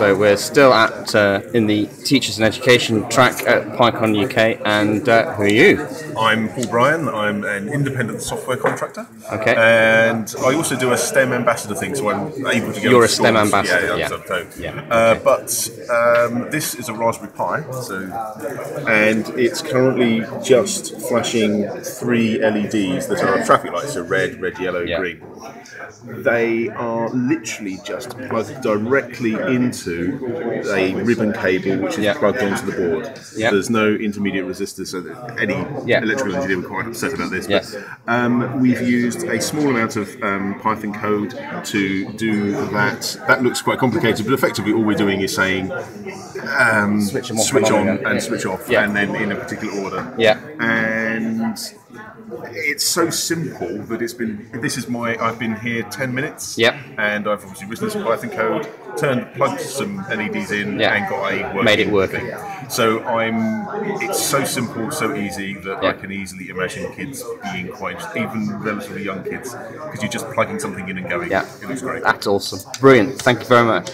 So we're still at uh, in the Teachers and Education track at PyCon UK. And uh, who are you? I'm Paul Bryan. I'm an independent software contractor. Okay. And I also do a STEM ambassador thing, so I'm able to go. You're to a STEM ambassador, Yeah, yeah. so- Yeah, Uh, But um, this is a Raspberry Pi, so and it's currently just flashing three LEDs that are traffic lights, so red, red, yellow, Yeah. green. They are literally just plugged directly into a ribbon cable, which is Yeah. plugged onto the board. Yeah. There's no intermediate resistors, so that any Yeah. electrical engineer would be quite upset about this. Yes. But um, we've used a small amount of um, Python code to do that. That looks quite complicated, but effectively all we're doing is saying um, Switch them off switch and on on and Yeah. switch off, Yeah. and then in a particular order. Yeah. And it's so simple that it's been. This is my. I've been here ten minutes. Yep. And I've obviously written some Python code, turned, plugged some LEDs in, Yeah. and got a working Made it working. thing. So I'm. It's so simple, so easy that Yeah. I can easily imagine kids being quite, even relatively young kids, because you're just plugging something in and going. Yeah. It looks great. That's awesome. Brilliant. Thank you very much.